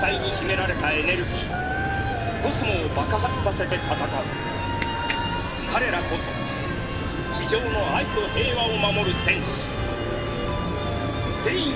体に秘められたエネルギーコスモを爆発させて戦う。彼らこそ地上の愛と平和を守る戦士。全員